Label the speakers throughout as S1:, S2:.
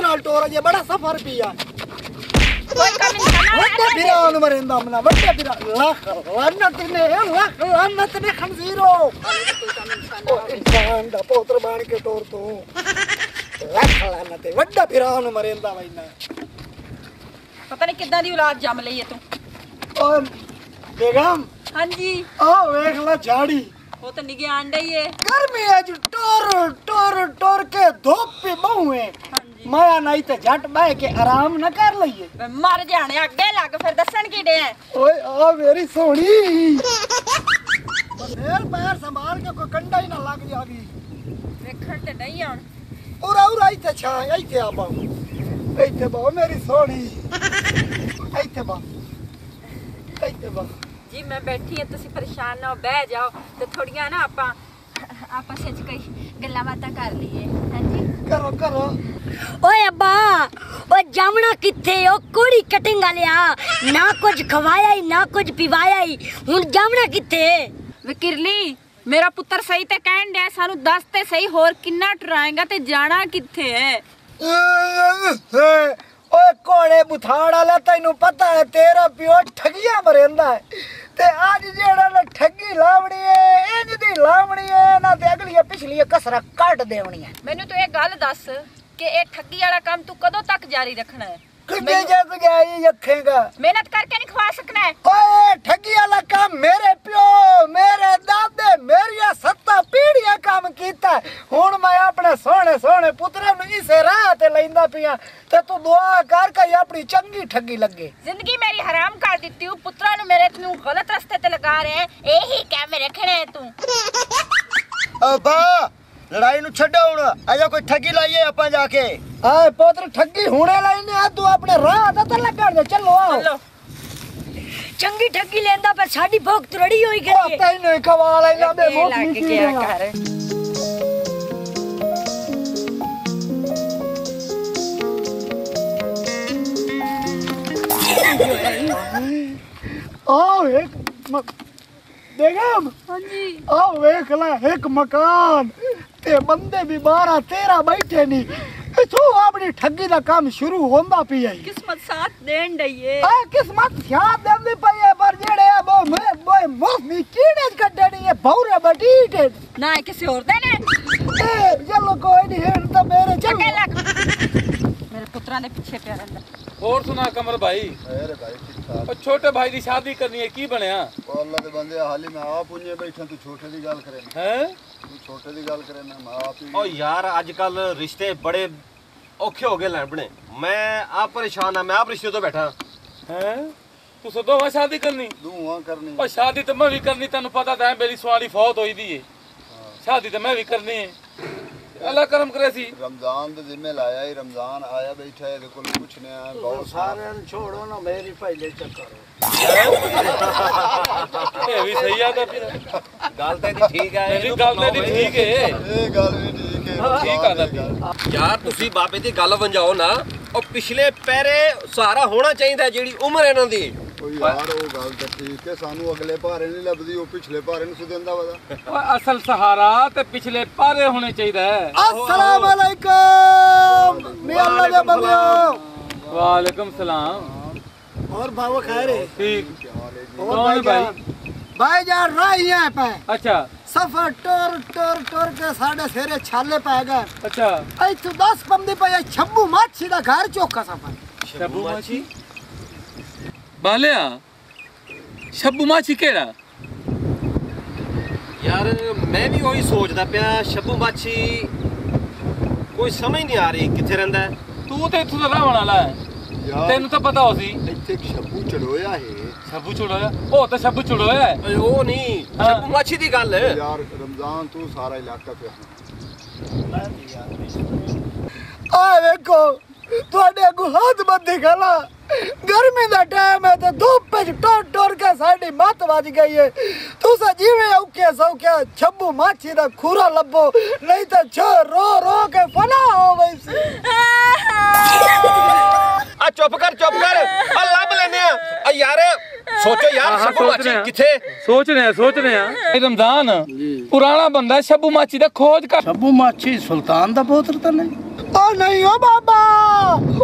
S1: ਨਾਲ ਟੋਰ ਜੇ ਬੜਾ ਸਫਰ ਪਿਆ
S2: ਕੋਈ ਕੰਮ ਨਹੀਂ ਕਰਨਾ।
S1: ਵੱਡੇ ਫਿਰਾਂ ਨੂੰ ਮਰਿੰਦਾ ਮਨਾ ਵੱਡੇ ਫਿਰਾਂ ਲੱਖ ਲਾਨਤ ਨੇ ਲੱਖ ਲਾਨਤ ਨੇ ਖੰਜ਼ੀਰੋ। ਉਹ ਇਨਸਾਨ ਦਾ ਪੋਤਰ ਬਣ ਕੇ ਟੋਰ ਤੂੰ। ਲੱਖ ਲਾਨਤ ਵੱਡਾ ਫਿਰਾਂ ਨੂੰ ਮਰਿੰਦਾ ਵੈਨਾ
S2: ਪਤਾ ਨਹੀਂ ਕਿੱਦਾਂ ਦੀ ਔਲਾਦ ਜੰਮ ਲਈ ਹੈ ਤੂੰ।
S1: ਓਏ ਬੇਗਮ
S2: ਹਾਂਜੀ।
S1: ਆ ਵੇਖ ਲੈ ਝਾੜੀ।
S2: ਉਹ ਤਾਂ ਨਿਗੇ ਆਂਡਾ ਹੀ ਹੈ
S1: ਗਰਮੀ ਅੱਜ ਟੋਰ ਟੋਰ ਟੋਰ ਕੇ ਧੁੱਪ ਬਹੁਏ ਮਾਇਆ ਨਹੀਂ ਤੇ ਜੱਟ ਬਹਿ ਕੇ ਆਰਾਮ ਨਾ ਕਰ ਲਈਏ।
S2: ਵੇ ਮਰ ਜਾਣੇ ਅੱਗੇ ਲੱਗ ਫਿਰ ਦੱਸਣ ਕੀ ਡੇ
S1: ਓਏ ਆ ਮੇਰੀ ਸੋਹਣੀ। ਫੇਰ ਪੈਰ ਸੰਭਾਲ ਕੇ ਕੋਈ ਕੰਡਾ ਹੀ ਨਾ ਲੱਗ ਜਾਗੀ
S2: ਵੇਖਣ ਤੇ ਨਹੀਂ ਆਉਣ
S1: ਉਰਾ ਉਰਾ ਇੱਥੇ ਛਾ ਇੱਥੇ ਆ ਬਾਉ ਇੱਥੇ ਬਾਉ ਮੇਰੀ ਸੋਹਣੀ। ਇੱਥੇ ਬਾ ਇੱਥੇ ਬਾ
S2: ਜੀ ਮੈਂ ਬੈਠੀ ਹਾਂ ਤੁਸੀਂ ਪਰੇਸ਼ਾਨ ਨਾ ਹੋ ਬਹਿ ਜਾਓ ਤੇ ਥੋੜੀਆਂ ਨਾ ਆਪਾਂ ਆਪਸ ਵਿੱਚ ਕਈ ਗੱਲਾਂ ਬਾਤਾਂ ਕਰ ਲਈਏ। ਹਾਂਜੀ?
S1: ਕਰੋ ਕਰੋ
S3: ਓਏ ਅੱਬਾ ਓ ਜਾਮਣਾ ਕਿੱਥੇ? ਉਹ ਕੁੜੀ ਕਟਿੰਗ ਵਾਲਿਆ ਨਾ ਕੁਝ ਖਵਾਇਆ ਹੀ ਨਾ ਕੁਝ ਪਿਵਾਇਆ ਹੀ ਹੁਣ ਜਾਮਣਾ ਕਿੱਥੇ?
S2: ਵਕਿਰਲੀ ਮੇਰਾ ਪੁੱਤਰ ਸਹੀ ਤੇ ਕਹਿਣ ਡਿਆ ਸਾਨੂੰ ਦੱਸ ਤੇ ਸਹੀ ਹੋਰ ਕਿੰਨਾ ਟਰਾਏਗਾ ਤੇ ਜਾਣਾ ਕਿੱਥੇ ਹੈ
S1: ਓਏ ਕੋੜੇ ਬੁਥਾੜ ਵਾਲਾ ਤੈਨੂੰ ਪਤਾ ਹੈ ਤੇਰਾ ਪਿਓ ਠਗੀਆਂ ਮਰਿੰਦਾ ਹੈ। ਤੇ ਅੱਜ ਜਿਹੜਾ ਨਾ ਠੱਗੀ ਲਾਵਣੀ ਏ, ਇੰਜ ਦੀ ਲਾਵਣੀ ਏ ਨਾ ਤੇ ਅਗਲੀਆਂ ਪਿਛਲੀਆਂ ਕਸਰਾਂ ਕੱਟ ਦੇਵਣੀਆਂ।
S2: ਮੈਨੂੰ ਤੂੰ ਇਹ ਗੱਲ ਦੱਸ ਕਿ ਇਹ ਠੱਗੀ ਵਾਲਾ ਕੰਮ ਤੂੰ ਕਦੋਂ ਤੱਕ ਜਾਰੀ ਰੱਖਣਾ ਹੈ?
S1: ਕਿੰਨੇ ਜਗ ਜਾਈ ਰੱਖੇਗਾ
S2: ਮਿਹਨਤ ਕਰਕੇ ਨਹੀਂ ਖਵਾ ਸਕਣਾ
S1: ਓਏ ਠੱਗੀ ਵਾਲਾ ਕੰਮ ਮੇਰੇ ਪਿਓ ਮੇਰੇ ਦਾਦੇ ਮੇਰੀਆਂ ਸੱਤਾਂ ਪੀੜ੍ਹੀਆਂ ਕੰਮ ਕੀਤਾ। ਹੁਣ ਮੈਂ ਆਪਣੇ ਸੋਹਣੇ ਸੋਹਣੇ ਪੁੱਤਰਾਂ ਨੂੰ ਇਸੇ ਰਾਹ ਤੇ ਲੈਂਦਾ ਪਿਆ। ਤੇ ਤੂੰ ਦੁਆ ਕਰ ਕੇ ਆਪਣੀ ਚੰਗੀ ਠੱਗੀ ਲੱਗੇ।
S2: ਜ਼ਿੰਦਗੀ ਮੇਰੀ ਹਰਾਮ ਕਰ ਦਿੱਤੀ ਉਹ ਪੁੱਤਰਾਂ ਨੂੰ ਮੇਰੇ ਨੂੰ ਗਲਤ ਰਸਤੇ ਤੇ ਲਗਾ ਰਹੇ ਹੈ। ਇਹੀ ਕੰਮ ਰੱਖਣਾ ਹੈ ਤੂੰ।
S4: ਅੱਬਾ ਲੜਾਈ ਨੂੰ ਛੱਡੋ ਹੁਣ ਆਜਾ ਕੋਈ ਠੱਗੀ ਲਾਈਏ ਆਪਾਂ ਜਾ ਕੇ
S1: ਆਏ ਪੁੱਤਰ ਠੱਗੀ ਹੁਣੇ ਲੈਨੇ ਆ ਤੂੰ ਆਪਣੇ ਰਾਹ ਦਾ ਤਾਂ ਲੱਗਣ ਦੇ ਚੱਲੋ ਆਓ
S2: ਚਲੋ
S3: ਚੰਗੀ ਠੱਗੀ ਲੈਂਦਾ ਪਰ ਸਾਡੀ ਭੁੱਖ ਤਰੜੀ ਹੋਈ
S1: ਉਹ
S3: ਗਈ
S1: ਤੈਨੂੰ ਹੀ ਕਵਾ ਲੈਣਾ ਬੇ
S2: ਅੱਗੇ
S1: ਮੁੱਖ
S2: ਲੱਗ
S1: ਨਹੀਂ
S2: ਗਿਆ
S1: ਕੀੜਾ।
S2: ਕਰ
S1: ਆਓ ਇੱਕ ਮ- ਬੇਗਮ
S2: ਹਾਂਜੀ
S1: ਆਓ ਵੇਖ ਲੈ ਇੱਕ ਮਕਾਨ ਤੇ ਬੰਦੇ ਵੀ 12 13 ਬੈਠੇ ਨਹੀਂ। ਇਥੋਂ ਆਪਣੀ ਠੱਗੀ ਦਾ ਕੰਮ ਸ਼ੁਰੂ ਹੁੰਦਾ ਪਿਆ
S2: ਕਿਸਮਤ ਸਾਥ ਦੇਣ ਡਈਏ
S1: ਆ ਕਿਸਮਤ ਸਿਆਦ ਦਿੰਦੀ ਪਈ ਹੈ ਪਰ ਜਿਹੜੇ ਆ ਬੋ ਮੈਂ ਬੋ ਮੋਸਮੀ ਕੀੜੇ ਚ ਕੱਢਣੀ ਹੈ ਭੌਰੇ ਬਟੀਟੇ
S2: ਨਾ ਕਿਸੇ ਹੋਰ ਦੇ ਨੇ।
S1: ਇਹ ਚਲੋ ਕੋਈ ਨਹੀਂ ਹੁਣ ਤਾਂ ਮੇਰੇ ਚੱਲ
S2: ਮੇਰੇ ਪੁੱਤਰਾਂ ਦੇ ਪਿੱਛੇ ਪਿਆ ਰਹਿੰਦਾ।
S5: ਹੋਰ ਸੁਣਾ ਕਮਰ ਭਾਈ।
S4: ਅਰੇ ਭਾਈ ਠੀਕ ਠਾਕ।
S5: ਉਹ ਛੋਟੇ ਭਾਈ ਦੀ ਸ਼ਾਦੀ ਕਰਨੀ ਹੈ ਕੀ ਬਣਿਆ?
S4: ਅੱਲਾ ਦੇ ਬੰਦੇ ਹਾਲੀ ਮੈਂ ਆਪ ਉੰਨੇ ਬੈਠਾ ਤੂੰ ਛੋਟੇ ਦੀ ਗੱਲ ਕਰੇ
S5: ਹੈ?
S4: ਤੂੰ ਛੋਟੇ ਦੀ ਗੱਲ ਕਰੇ ਨਾ ਮੈਂ ਆਪ ਹੀ
S6: ਓ ਯਾਰ ਅੱਜ ਕੱਲ ਰਿਸ਼ਤੇ ਬੜੇ ਔਖੇ ਹੋ ਗਏ ਲੱਭਣੇ ਮੈਂ ਆਪ ਪਰੇਸ਼ਾਨ ਆ ਮੈਂ ਆਪ ਰਿਸ਼ਤੇ ਤੋਂ ਬੈਠਾ।
S5: ਹੈ? ਤੂੰ ਸਦੋਂ ਵਾ ਸ਼ਾਦੀ ਕਰਨੀ?
S4: ਦੂਆਂ ਕਰਨੀ
S5: ਉਹ ਸ਼ਾਦੀ ਤਾਂ ਮੈਂ ਵੀ ਕਰਨੀ ਤੈਨੂੰ ਪਤਾ ਤਾਂ ਹੈ ਮੇਰੀ ਸਵਾਲੀ ਫੌਤ ਹੋਈ ਦੀ ਏ। ਸ਼ਾਦੀ ਤਾਂ ਮੈਂ ਵੀ ਕਰਨੀ ਹੈ ਅੱਲਾ ਕਰਮ ਕਰੇ ਸੀ।
S4: ਰਮਜ਼ਾਨ ਦੇ ਜ਼ਿੰਮੇ ਲਾਇਆ ਹੀ ਰਮਜ਼ਾਨ ਆਇਆ ਬੈਠਾ ਇਹਦੇ ਕੋਲ ਪੁੱਛਨੇ ਆ ਬਹੁਤ ਸਾਰਿਆਂ ਨੂੰ ਛੋੜੋ ਨਾ ਮੇਰੀ ਪਹਿਲੇ ਚੱਕਰ
S5: ਇਹ ਵੀ ਸਹੀ ਆ ਤਾਂ ਫਿਰ।
S6: ਗੱਲ ਤਾਂ ਇਹਦੀ ਠੀਕ ਹੈ
S5: ਮੇਰੀ ਗੱਲ ਤਾਂ ਇਹਦੀ ਠੀਕ ਹੈ
S4: ਇਹ ਗੱਲ ਵੀ ਠੀਕ ਹੈ
S5: ਠੀਕ ਆ।
S4: ਗੱਲ।
S6: ਯਾਰ ਤੁਸੀਂ ਬਾਬੇ ਦੀ ਗੱਲ ਵੰਜਾਓ ਨਾ ਉਹ ਪਿਛਲੇ ਪੈਰੇ ਸਹਾਰਾ ਹੋਣਾ ਚਾਹੀਦਾ ਜਿਹੜੀ ਉਮਰ ਇਹਨਾਂ ਦੀ।
S4: ਉਹ ਯਾਰ ਉਹ ਗੱਲ ਤਾਂ ਠੀਕ ਹੈ ਸਾਨੂੰ ਅਗਲੇ ਭਾਰੇ ਨਹੀਂ ਲੱਭਦੀ ਉਹ ਪਿਛਲੇ ਭਾਰੇ ਨੂੰ ਸੁਦੇਂਦਾ ਵਦਾ
S5: ਓਏ ਅਸਲ ਸਹਾਰਾ ਤੇ ਪਿਛਲੇ ਭਾਰੇ ਹੋਣੇ ਚਾਹੀਦਾ ਹੈ।
S1: ਅਸਲਾਮ ਅਲੈਕਮ ਮੇ ਅੱਲਾ ਦੇ ਬੰਦਿਓ।
S5: ਵਾਲੇਕਮ ਸਲਾਮ।
S1: ਔਰ ਬਾਬਾ ਖੈਰ ਹੈ
S5: ਠੀਕ ਕੌਣ
S1: ਭਾਈ? ਭਾਈ ਜਾ ਰਹੀ ਹੈ ਪੈ
S5: ਅੱਛਾ।
S1: ਸਫਰ ਟਰ ਟਰ ਟਰ ਕੇ ਸਾਡੇ ਸਿਰੇ ਛਾਲੇ ਪੈ ਗਏ।
S5: ਅੱਛਾ।
S1: ਇੱਥੋਂ 10 ਬੰਦੇ ਪਏ ਛੱਬੂ ਮਾਛੀ ਦਾ ਘਰ ਚੋਕਾ ਸਫਰ।
S5: ਛੱਬੂ ਮਾਛੀ? ਬਾਲਿਆ ਸ਼ੱਬੂ ਮਾਛੀ ਕਿਹੜਾ
S6: ਯਾਰ ਮੈਂ ਵੀ ਉਹੀ ਸੋਚਦਾ ਪਿਆ ਸ਼ੱਬੂ ਮਾਛੀ ਕੋਈ ਸਮਝ ਨਹੀਂ ਆ ਰਹੀ ਕਿੱਥੇ ਰਹਿੰਦਾ।
S5: ਤੂੰ ਤੇ ਇੱਥੋਂ ਦਾ ਰਹਿਣ ਵਾਲਾ ਹੈ ਤੈਨੂੰ ਤਾਂ ਪਤਾ ਹੋ ਸੀ
S4: ਇੱਥੇ ਇੱਕ ਸ਼ੱਬੂ ਚੜੋਇਆ ਹੈ
S5: ਸ਼ੱਬੂ ਚੁੜੋਇਆ ਉਹ ਤਾਂ ਸ਼ੱਬੂ ਚੁੜੋਇਆ ਹੈ
S6: ਓਏ ਉਹ ਨਹੀਂ। ਸ਼ੱਬੂ ਮਾਛੀ ਦੀ ਗੱਲ ਹੈ
S4: ਯਾਰ ਰਮਜ਼ਾਨ ਤੂੰ ਸਾਰਾ ਇਲਾਕਾ ਪਿਆ
S1: ਆ ਵੇਖੋ ਤੁਹਾਡੇ ਅੱਗੋਂ ਹੱਥ ਬੰਦੀ ਖਲਾ ਗਰਮੀ ਦਾ ਟਾਈਮ ਹੈ ਤੇ ਧੁੱਪ ਵਿੱਚ ਟੋਰ ਟੋਰ ਕੇ ਸਾਡੀ ਮੱਤ ਵੱਜ ਗਈ ਹੈ ਤੁਸੀਂ ਜਿਵੇਂ ਔਕੇ ਸੌਕੇ ਛੱਬੂ ਮਾਛੀ ਦਾ ਖੂਰਾ ਲੱਭੋ, ਨਹੀਂ ਤਾਂ ਛੋ ਰੋ ਰੋ ਕੇ ਫਨਾ ਹੋਵੇ ਸੀ।
S6: ਆ ਚੁੱਪ ਕਰ ਚੁੱਪ ਕਰ। ਆ ਲੱਭ ਲੈਨੇ ਆ। ਆ ਯਾਰ ਸੋਚੋ ਯਾਰ ਸ਼ਬੂ ਮਾਚੀ ਕਿੱਥੇ?
S5: ਸੋਚ ਰਹੇ ਆ ਸੋਚ ਰਹੇ ਆ। ਇਹ ਰਮਜ਼ਾਨ ਪੁਰਾਣਾ ਬੰਦਾ ਸ਼ਬੂ ਮਾਚੀ ਦਾ ਖੋਜ ਕਰ।
S7: ਸ਼ਬੂ ਮਾਚੀ ਸੁਲਤਾਨ ਦਾ ਪੁੱਤਰ ਤਾਂ ਨਹੀਂ।
S1: ਉਹ ਨਹੀਂ ਉਹ ਬਾਬਾ!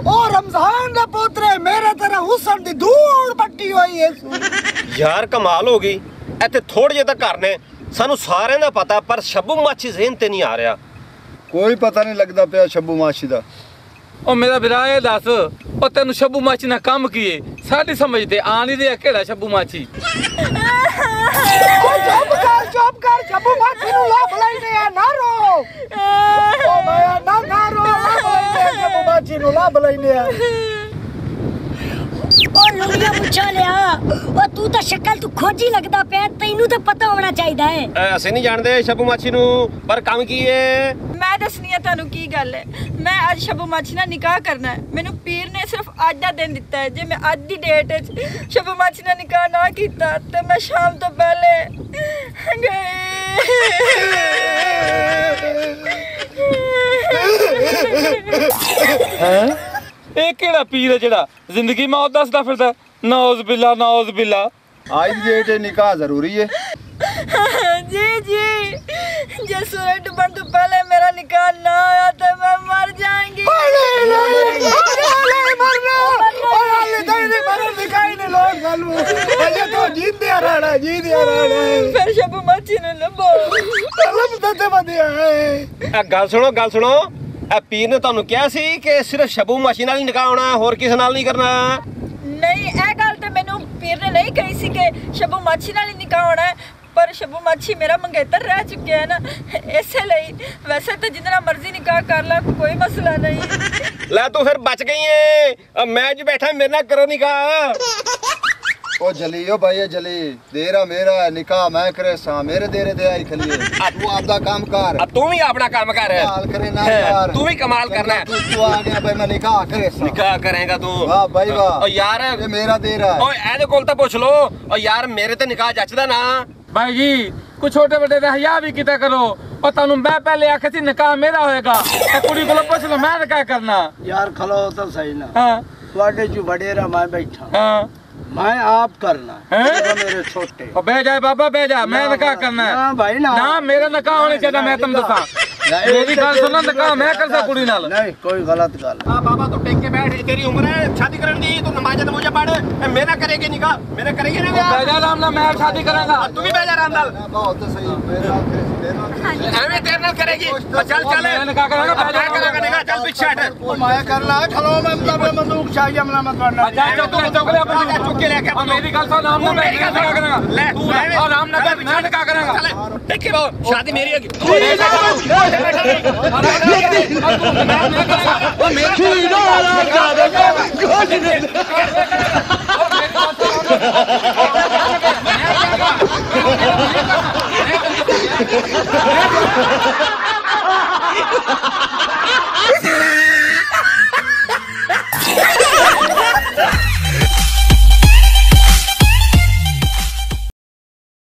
S1: ਉਹ ਰਮਜ਼ਾਨ ਦਾ ਪੁੱਤਰ ਹੈ ਮੇਰੇ ਤੇਰਾ ਹੁਸਨ ਦੀ ਧੂੜ ਬੱਟੀ ਹੋਈ ਹੈ
S6: ਯਾਰ ਕਮਾਲ ਹੋ ਗਈ। ਇੱਥੇ ਥੋੜੇ ਜਿਹਾ ਤਾਂ ਘਰ ਸਾਨੂੰ ਸਾਰਿਆਂ ਦਾ ਪਤਾ ਪਰ ਸ਼ਬੂ ਮਾਚੀ ਜ਼ਿਹਨ ਤੇ ਨਹੀਂ ਆ ਰਿਹਾ।
S4: ਕੋਈ ਪਤਾ ਨਹੀਂ ਲੱਗਦਾ ਪਿਆ ਸ਼ਬੂ ਮਾਚੀ ਦਾ।
S5: ਉਹ ਮੇਰਾ ਵੀਰਾ ਇਹ ਦੱਸ, ਉਹ ਤੈਨੂੰ ਸ਼ੱਬੂ ਮਾਚੀ ਨਾਲ ਕੰਮ ਕੀ ਸਾਡੀ ਸਮਝ ਤੇ ਆ ਨਹੀਂ ਰਿਹਾ ਕਿਹੜਾ ਸ਼ੱਬੂ ਮਾਚੀ
S1: ਓ ਚੁੱਪ ਕਰ ਚੁੱਪ ਕਰ ਛੱਬੂ ਮਾਛੀ ਨੂੰ ਲੱਭ ਲੈਨੇ ਆ, ਨਾ ਰੋ। ਓ ਮੈਂ ਨਾ ਨਾ ਰੋ, ਲੱਭ ਲੈਨੇ ਆ ਛੱਬੂ ਨੂੰ ਲੱਭ ਲੈਨੇ ਆ।
S3: ਉਹ ਲੁੰਗੀਆਂ ਮੁੱਛਾਂ ਲਿਆ। ਉਹ ਤੂੰ ਤਾਂ ਸ਼ਕਲ ਤੂੰ ਖੋਜੀ ਲੱਗਦਾ ਪਿਆ ਤੈਨੂੰ ਤਾਂ ਪਤਾ ਹੋਣਾ ਚਾਹੀਦਾ ਹੈ।
S6: ਐ ਅਸੀਂ ਨਹੀਂ ਜਾਣਦੇ ਸ਼ੱਬੂ ਮਾਛੀ ਨੂੰ ਪਰ ਕੰਮ ਕੀ ਏ
S2: ਮੈਂ ਦੱਸਣੀ ਆ ਤੁਹਾਨੂੰ ਕੀ ਗੱਲ ਹੈ। ਮੈਂ ਅੱਜ ਸ਼ਬੂ ਮਾਛੀ ਨਾਲ ਨਿਕਾਹ ਕਰਨਾ ਹੈ। ਮੈਨੂੰ ਪੀਰ ਨੇ ਸਿਰਫ ਅੱਜ ਦਾ ਦਿਨ ਦਿੱਤਾ ਹੈ। ਜੇ ਮੈਂ ਅੱਜ ਦੀ ਡੇਟ ਵਿੱਚ ਸ਼ਬੂ ਮਾਛੀ ਨਾਲ ਨਿਕਾਹ ਨਾ ਕੀਤਾ ਤੇ ਮੈਂ ਸ਼ਾਮ ਤੋਂ ਪਹਿਲੇ
S5: ਹੈ? ਇਹ ਕਿਹੜਾ ਪੀਰ ਹੈ ਜਿਹੜਾ ਜ਼ਿੰਦਗੀ ਮੈਂ ਉਹ ਦੱਸਦਾ ਫਿਰਦਾ ਨੌਜ਼ ਬਿੱਲਾ ਨੌਜ਼ ਬਿੱਲਾ
S4: आज की डेट है निकाह जरूरी है
S2: ਜੀ ਜੀ ਜੇ ਸੂਰਜ ਡੁੱਬਣ ਤੋਂ ਪਹਿਲੇ ਮੇਰਾ ਨਿਕਾਹ ਨਾ ਹੋਇਆ ਤਾਂ ਮੈਂ ਮਰ ਜਾਵਾਂਗੀ
S1: ਮਰਨਾ ਓ ਹਾਲੇ ਤਾਂ ਇਹਦੇ ਮਰਨ ਦੀ ਕਾਈ ਨਹੀਂ ਲੋੜ ਸਾਨੂੰ ਅਜੇ ਤਾਂ ਜਿੰਦੇ ਰਹਿਣਾ ਜਿੰਦੇ ਰਹਿਣਾ
S2: ਫਿਰ ਸ਼ਬੂ ਮਾਛੀ ਨੂੰ ਲੱਭੋ
S1: ਲੱਭ ਤੇ ਬੰਦਿਆ ਹੈ
S6: ਇਹ ਗੱਲ ਸੁਣੋ ਗੱਲ ਸੁਣੋ ਇਹ ਪੀਰ ਨੇ ਤੁਹਾਨੂੰ ਕਿਹਾ ਸੀ ਕਿ ਸਿਰਫ ਸ਼ੱਬੂ ਮਾਛੀ ਨਾਲ ਹੀ ਨਿਕਾਹ ਹੋਣਾ ਹੋਰ ਕਿਸੇ ਨਾਲ ਨਹੀਂ ਕਰਨਾ?
S2: ਨਹੀਂ ਇਹ ਗੱਲ ਤੇ ਮੈਨੂੰ ਪੀਰ ਨੇ ਨਹੀਂ ਕਹੀ ਸੀ ਕਿ ਸ਼ਬੂ ਮਾਛੀ ਨਾਲ ਹੀ ਨਿਕਾਹ ਹੋਣਾ ਹੈ ਪਰ ਸ਼ਬੂ ਮਾਛੀ ਮੇਰਾ ਮੰਗੇਤਰ ਰਹਿ ਚੁੱਕਿਆ ਹੈ ਨਾ। ਇਸੇ ਲਈ ਵੈਸੇ ਤਾਂ ਜਿੰਨਾ ਮਰਜ਼ੀ ਨਿਕਾਹ ਕਰ ਲਾ ਕੋਈ ਮਸਲਾ ਨਹੀਂ।
S6: ਲੈ ਤੂੰ ਫਿਰ ਬਚ ਗਈ ਏ। ਅ ਮੈਂ ਅੱਜ ਬੈਠਾ ਮੇਰੇ ਨਾਲ ਕਰੋ ਨਿਕਾਹ।
S4: ओ जली ओ भाई जली देरा मेरा है निकाह मैं करे सा मेरे देरे दे आई खलिए तू आपदा काम कर
S6: ਆ ਤੂੰ ਵੀ ਆਪਣਾ ਕੰਮ ਕਰ
S4: हाल करे ना
S6: है,
S4: यार
S6: तू भी कमाल करना है।
S4: तू तू आ गया भाई मैं निकाह करे सा
S6: ਨਿਕਾਹ ਕਰੇਗਾ ਤੂੰ
S4: वाह भाई वाह
S6: ਓ ਯਾਰ
S4: ये मेरा देरा है
S6: ਓਏ ਇਹਦੇ ਕੋਲ ਤਾਂ ਪੁੱਛ ਲੋ ਓ ਯਾਰ ਮੇਰੇ ਤੇ ਨਿਕਾਹ ਜੱਚਦਾ ਨਾ
S5: ਭਾਈ ਜੀ ਕੁਛ ਛੋਟੇ ਵੱਡੇ ਦਾ ਹਿਆ ਵੀ ਕੀਤਾ ਕਰੋ ਉਹ ਤੁਹਾਨੂੰ ਮੈਂ ਪਹਿਲੇ ਆਖਿਆ ਸੀ ਨਿਕਾਹ ਮੇਰਾ ਹੋਏਗਾ ਇਹ ਕੁੜੀ ਕੋਲੋਂ ਪੁੱਛ ਲਓ ਮੈਂ ਨਿਕਾਹ ਕਰਨਾ
S7: ਯਾਰ ਖਲੋ ਤਾਂ ਸਹੀ ਨਾ
S5: ਹਾਂ
S7: ਤੁਹਾਡੇ ਚ ਵਡੇਰਾ ਮੈਂ ਬੈਠਾ।
S5: ਹਾਂ।
S7: ਮੈਂ ਆਪ ਕਰਨਾ।
S5: ਹੈਂ?
S7: ਮੇਰੇ ਛੋਟੇ।
S5: ਬਹਿ ਜਾ ਬਾਬਾ ਬਹਿ ਜਾ ਮੈਂ ਨਿਕਾਹ ਕਰਨਾ। ਹੈ
S7: ਨਾ ਭਾਈ ਨਾ।
S5: ਨਾ ਮੇਰਾ ਨਿਕਾਹ ਹੋਣਾ ਚਾਹੀਦਾ ਮੈਂ ਤੁਹਾਨੂੰ ਦੱਸਾਂ। ਮੇਰੀ ਗੱਲ ਸੁਣਨ ਦਾ ਕੰਮ ਹੈ ਕਰਦਾ ਕੁੜੀ ਨਾਲ?
S7: ਨਹੀਂ ਕੋਈ ਗਲਤ ਗੱਲ
S6: ਆ ਬਾਬਾ ਤੂੰ ਟੇਕ ਕੇ ਬੈਠ ਤੇਰੀ ਉਮਰ ਹੈ ਸ਼ਾਦੀ ਕਰਨ ਦੀ ਤੂੰ ਨਮਾਜ਼ ਤੇ ਮੁਝੇ ਪੜ ਮੇਰਾ ਕਰੇਗੀ ਨਿਕਾ ਮੇਰਾ ਕਰੇਗੀ ਨਾ
S5: ਵਿਆਹ? ਬੈਜਾ ਰਾਮ ਨਾਲ ਮੈਂ ਸ਼ਾਦੀ ਕਰਾਂਗਾ।
S6: ਤੂੰ ਵੀ ਬੈਜਾ ਰਾਮ ਨਾਲ।
S4: ਬਹੁਤ ਸਹੀ
S6: ਐਵੇਂ ਤੇਰੇ ਨਾਲ ਕਰੇਗੀ। ਚੱਲ ਚੱਲ।
S5: ਮੈਂ ਨਿਕਾ ਕਰਾਂਗਾ
S6: ਬੈਜਾ ਕਰਾਂਗਾ ਨਿਕਾ ਚੱਲ ਪਿੱਛੇ ਹਟ।
S7: ਮਾਇਆ ਕਰ ਲਾ ਖਲੋ ਮੈਂ ਮਤਲਬ ਬੰਦੂਕ ਸ਼ਾਹੀ ਹਮਲਾ ਮਤ ਕਰਨਾ
S5: ਅੱਛਾ ਤੂੰ ਚੁੱਕ ਲੈ ਆਪਣੀ
S6: ਚੁੱਕ ਕੇ ਲੈ ਕੇ
S5: ਮੇਰੀ ਗੱਲ ਸੁਣ ਆਰਾਮ ਨਾਲ ਮੈਂ ਨਿਕਾ ਕਰਾਂਗਾ।
S6: ਲੈ
S5: ਤੂੰ ਆਰਾਮ ਨਾਲ ਮੈਂ ਨਿਕਾ ਕਰਾਂਗਾ।
S6: ਚੱਲ ਦੇਖੀ ਬਾਬਾ ਸ਼ਾਦੀ ਮੇਰੀ ਹੈ ਹੈਗੀ
S5: ਮੈਂ